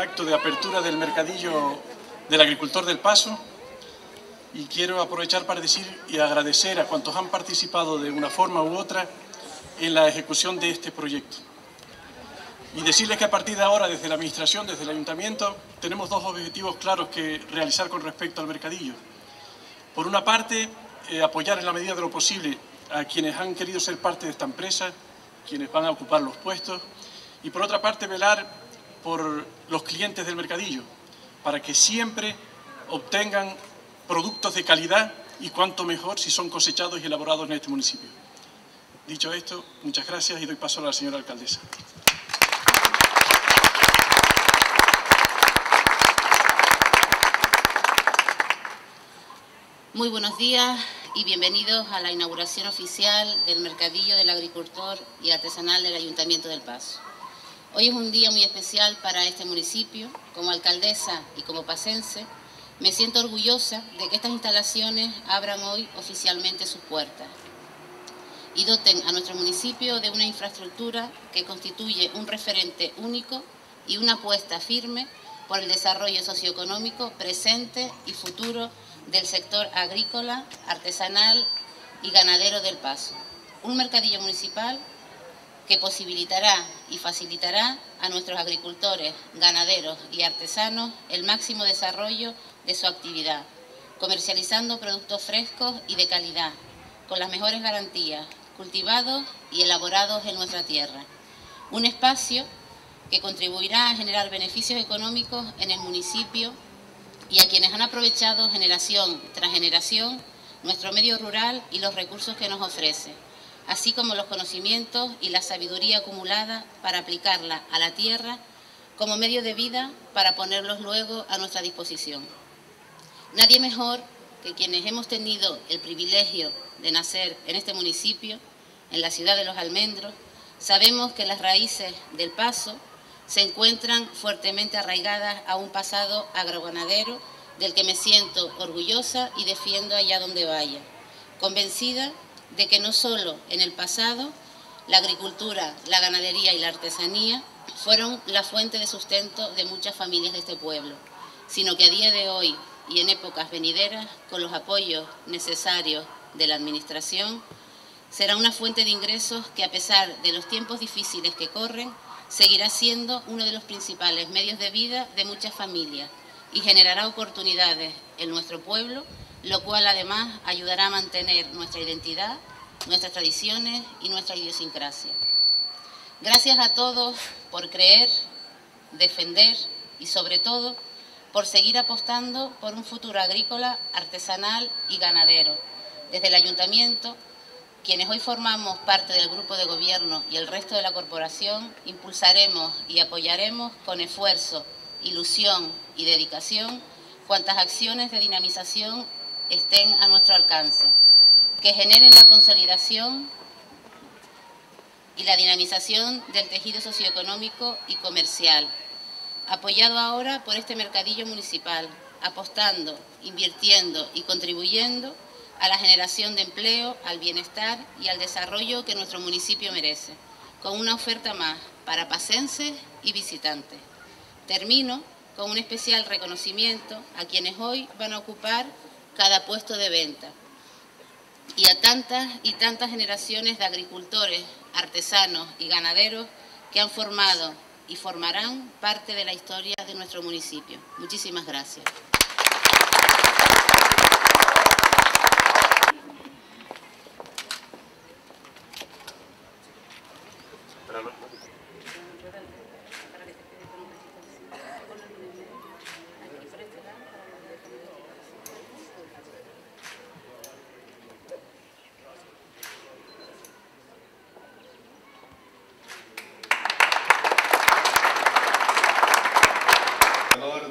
acto de apertura del mercadillo del agricultor del Paso y quiero aprovechar para decir y agradecer a cuantos han participado de una forma u otra en la ejecución de este proyecto. Y decirles que a partir de ahora, desde la Administración, desde el Ayuntamiento, tenemos dos objetivos claros que realizar con respecto al mercadillo. Por una parte, eh, apoyar en la medida de lo posible a quienes han querido ser parte de esta empresa, quienes van a ocupar los puestos, y por otra parte, velar por los clientes del mercadillo, para que siempre obtengan productos de calidad y cuanto mejor si son cosechados y elaborados en este municipio. Dicho esto, muchas gracias y doy paso a la señora alcaldesa. Muy buenos días y bienvenidos a la inauguración oficial del Mercadillo del Agricultor y Artesanal del Ayuntamiento del Paso. Hoy es un día muy especial para este municipio. Como alcaldesa y como pasense, me siento orgullosa de que estas instalaciones abran hoy oficialmente sus puertas y doten a nuestro municipio de una infraestructura que constituye un referente único y una apuesta firme por el desarrollo socioeconómico presente y futuro del sector agrícola, artesanal y ganadero del Paso. Un mercadillo municipal que posibilitará y facilitará a nuestros agricultores, ganaderos y artesanos el máximo desarrollo de su actividad, comercializando productos frescos y de calidad, con las mejores garantías, cultivados y elaborados en nuestra tierra. Un espacio que contribuirá a generar beneficios económicos en el municipio y a quienes han aprovechado generación tras generación nuestro medio rural y los recursos que nos ofrece, así como los conocimientos y la sabiduría acumulada para aplicarla a la tierra como medio de vida para ponerlos luego a nuestra disposición. Nadie mejor que quienes hemos tenido el privilegio de nacer en este municipio, en la ciudad de Los Almendros, sabemos que las raíces del paso se encuentran fuertemente arraigadas a un pasado agroganadero del que me siento orgullosa y defiendo allá donde vaya, convencida de que no solo en el pasado la agricultura, la ganadería y la artesanía fueron la fuente de sustento de muchas familias de este pueblo, sino que a día de hoy y en épocas venideras, con los apoyos necesarios de la Administración, será una fuente de ingresos que a pesar de los tiempos difíciles que corren, seguirá siendo uno de los principales medios de vida de muchas familias y generará oportunidades en nuestro pueblo, lo cual además ayudará a mantener nuestra identidad, nuestras tradiciones y nuestra idiosincrasia. Gracias a todos por creer, defender y sobre todo por seguir apostando por un futuro agrícola, artesanal y ganadero. Desde el Ayuntamiento quienes hoy formamos parte del grupo de gobierno y el resto de la corporación, impulsaremos y apoyaremos con esfuerzo, ilusión y dedicación cuantas acciones de dinamización estén a nuestro alcance, que generen la consolidación y la dinamización del tejido socioeconómico y comercial, apoyado ahora por este mercadillo municipal, apostando, invirtiendo y contribuyendo a la generación de empleo, al bienestar y al desarrollo que nuestro municipio merece, con una oferta más para pasenses y visitantes. Termino con un especial reconocimiento a quienes hoy van a ocupar cada puesto de venta y a tantas y tantas generaciones de agricultores, artesanos y ganaderos que han formado y formarán parte de la historia de nuestro municipio. Muchísimas gracias.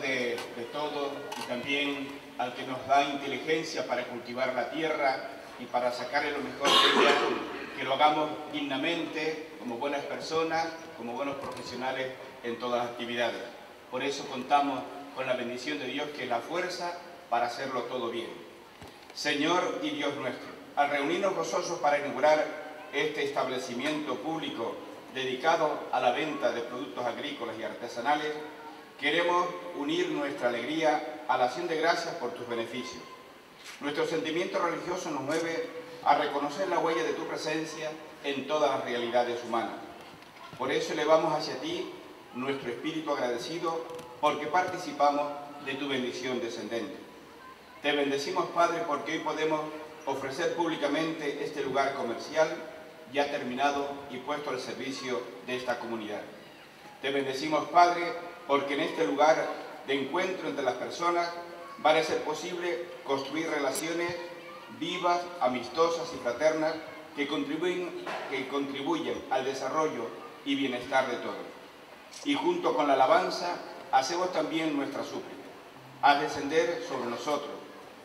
De, de todo y también al que nos da inteligencia para cultivar la tierra y para sacarle lo mejor de ella, que lo hagamos dignamente, como buenas personas, como buenos profesionales en todas las actividades. Por eso contamos con la bendición de Dios, que es la fuerza para hacerlo todo bien. Señor y Dios nuestro, al reunirnos gozosos para inaugurar este establecimiento público dedicado a la venta de productos agrícolas y artesanales, queremos unir nuestra alegría a la acción de gracias por tus beneficios. Nuestro sentimiento religioso nos mueve a reconocer la huella de tu presencia en todas las realidades humanas. Por eso elevamos hacia ti nuestro espíritu agradecido porque participamos de tu bendición descendente. Te bendecimos, Padre, porque hoy podemos ofrecer públicamente este lugar comercial ya terminado y puesto al servicio de esta comunidad. Te bendecimos, Padre, porque en este lugar de encuentro entre las personas va a ser posible construir relaciones vivas, amistosas y fraternas que contribuyen, que contribuyen al desarrollo y bienestar de todos. Y junto con la alabanza hacemos también nuestra súplica. Haz descender sobre nosotros,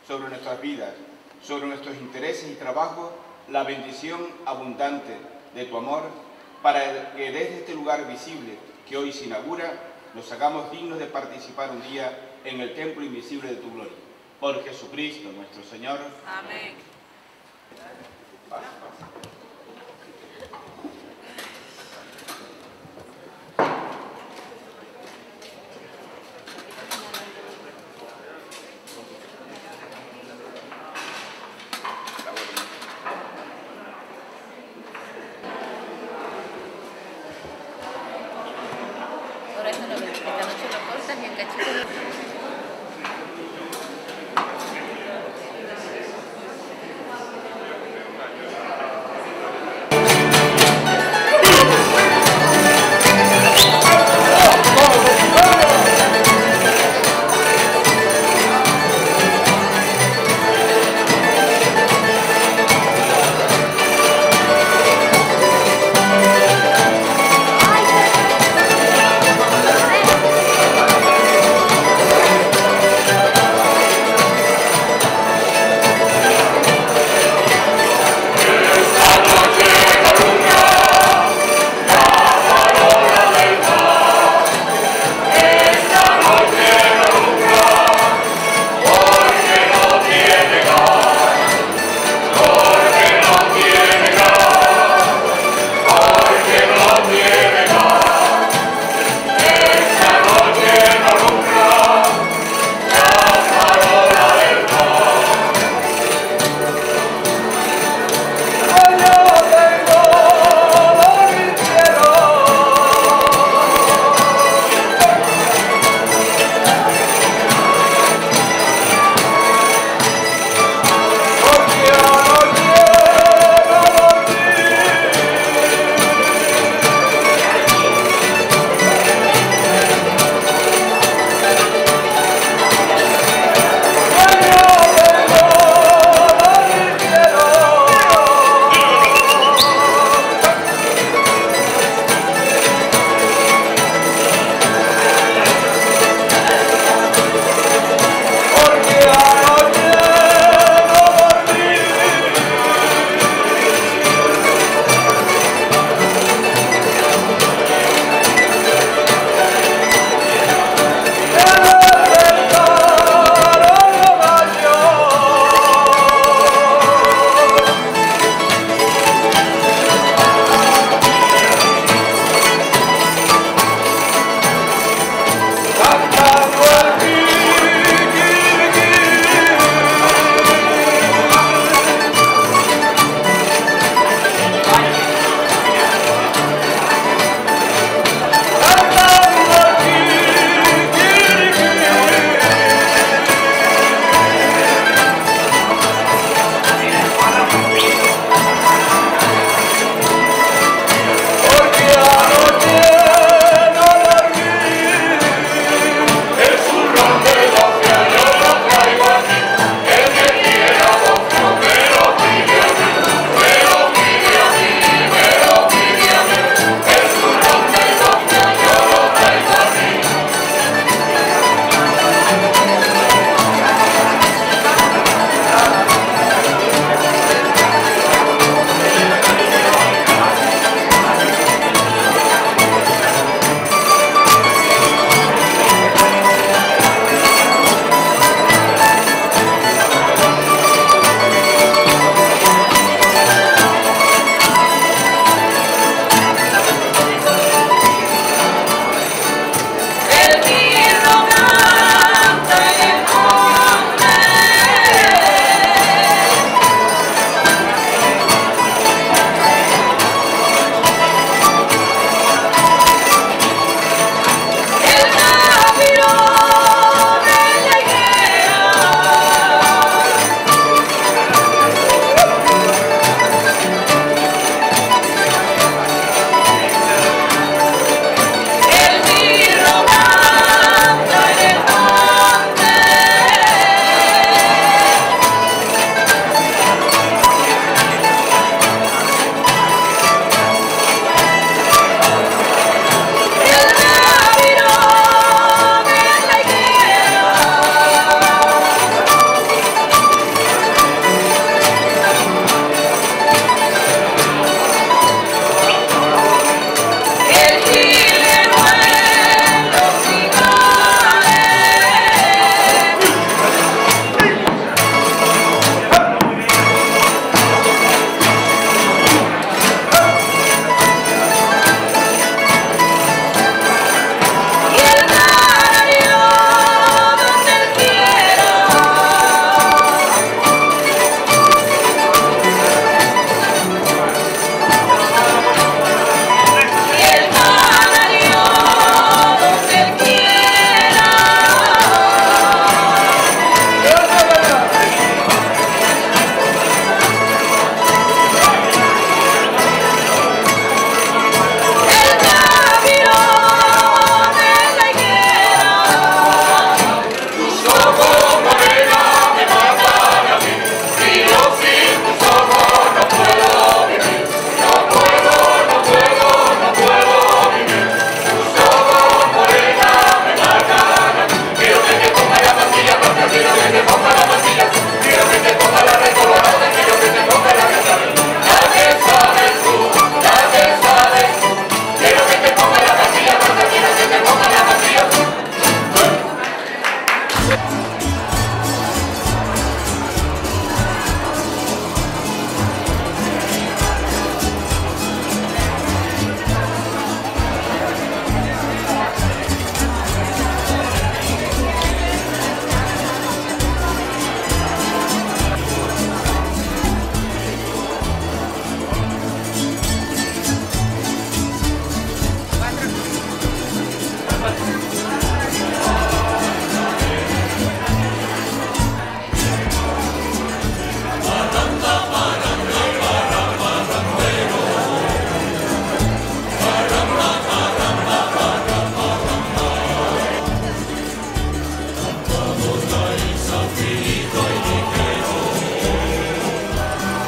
sobre nuestras vidas, sobre nuestros intereses y trabajos, la bendición abundante de tu amor, para que desde este lugar visible que hoy se inaugura, nos hagamos dignos de participar un día en el templo invisible de tu gloria. Por Jesucristo nuestro Señor. Amén. Noche lo cortas y el cachito lo...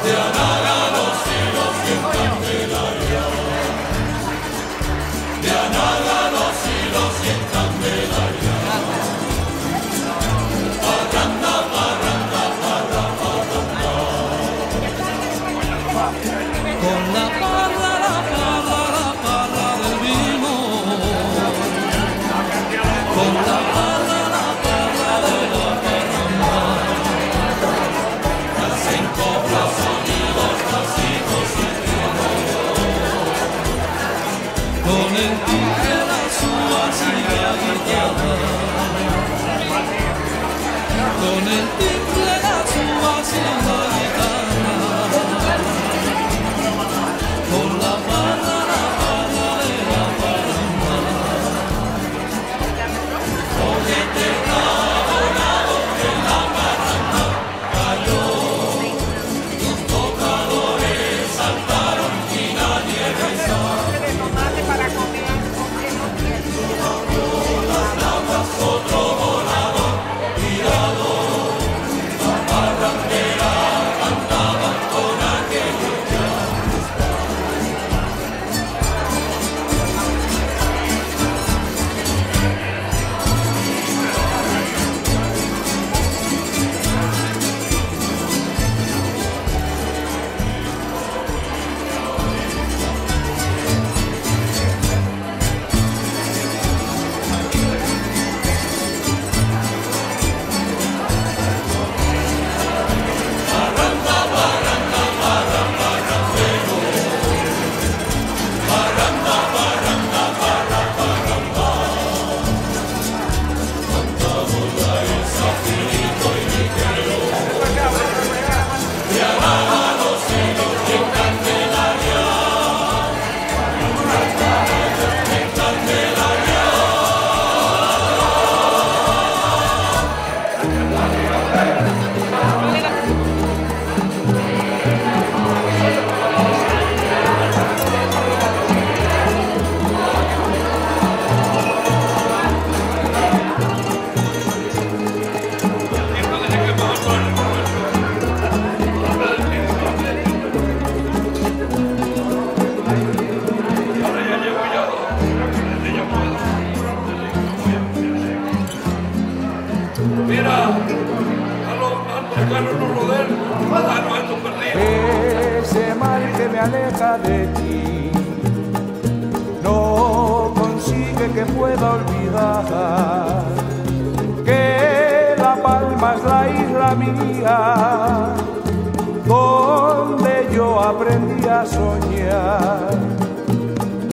Nacional. Donde yo aprendí a soñar